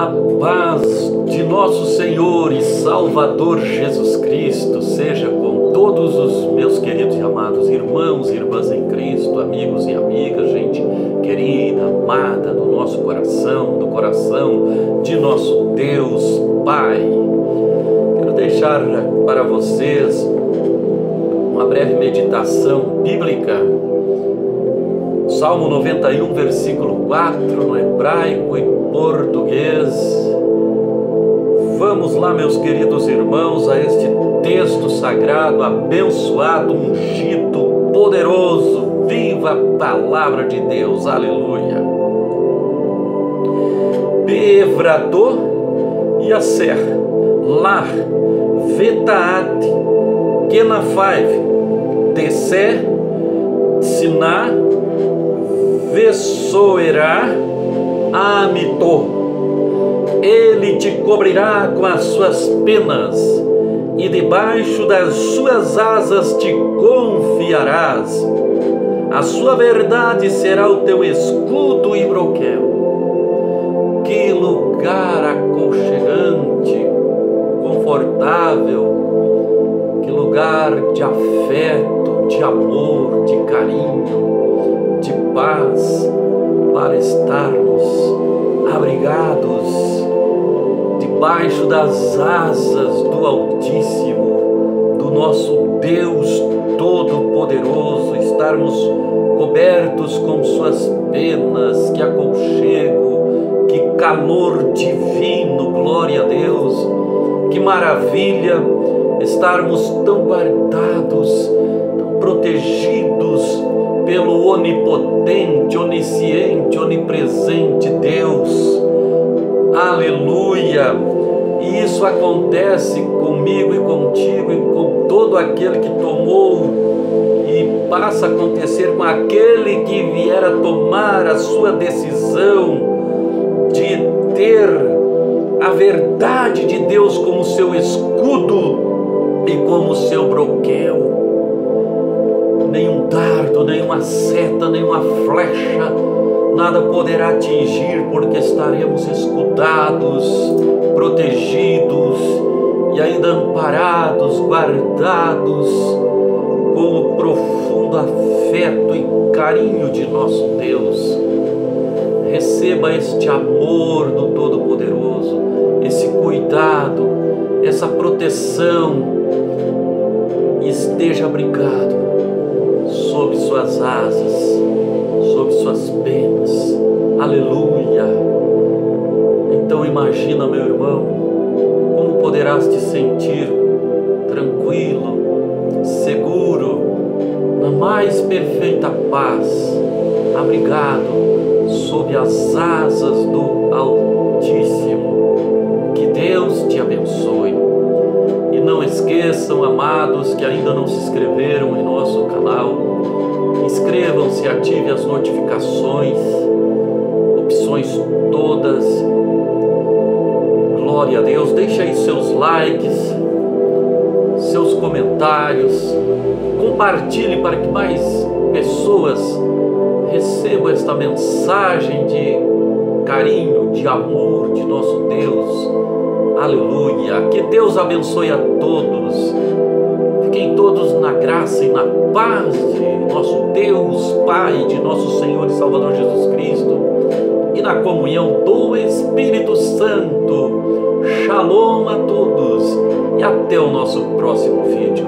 A paz de nosso Senhor e Salvador Jesus Cristo seja com todos os meus queridos e amados irmãos irmãs em Cristo, amigos e amigas, gente querida, amada do nosso coração, do coração de nosso Deus Pai. Quero deixar para vocês uma breve meditação bíblica. Salmo 91, versículo 4, no hebraico e português. Vamos lá, meus queridos irmãos, a este texto sagrado, abençoado, ungido, poderoso. Viva a palavra de Deus, aleluia. Bevrador e Acer, Lar, Vetaat, Kenafaiv, Tesser, Siná, Vessoerá, Amitor. Ele te cobrirá com as suas penas, e debaixo das suas asas te confiarás. A sua verdade será o teu escudo e broquel. Que lugar aconchegante, confortável, que lugar de afeto, de amor, de carinho, de paz para estarmos abrigados debaixo das asas do Altíssimo, do nosso Deus Todo-Poderoso, estarmos cobertos com Suas penas, que aconchego, que calor divino, glória a Deus, que maravilha estarmos tão guardados, tão protegidos onipotente, onisciente, onipresente Deus. Aleluia! E isso acontece comigo e contigo e com todo aquele que tomou e passa a acontecer com aquele que vier a tomar a sua decisão de ter a verdade de Deus como seu escudo e como seu broquel dardo, nenhuma seta, nenhuma flecha, nada poderá atingir, porque estaremos escudados, protegidos e ainda amparados, guardados com o profundo afeto e carinho de nosso Deus. Receba este amor do Todo-Poderoso, esse cuidado, essa proteção e esteja abrigado sob suas asas, sob suas penas. Aleluia. Então imagina, meu irmão, como poderás te sentir tranquilo, seguro, na mais perfeita paz, abrigado sob as asas do Altíssimo. Esqueçam, amados, que ainda não se inscreveram em nosso canal, inscrevam-se, ative as notificações, opções todas. Glória a Deus, deixe aí seus likes, seus comentários, compartilhe para que mais pessoas recebam esta mensagem de carinho, de amor de nosso Deus. Aleluia. Que Deus abençoe a todos. Fiquem todos na graça e na paz de nosso Deus, Pai, de nosso Senhor e Salvador Jesus Cristo e na comunhão do Espírito Santo. Shalom a todos e até o nosso próximo vídeo.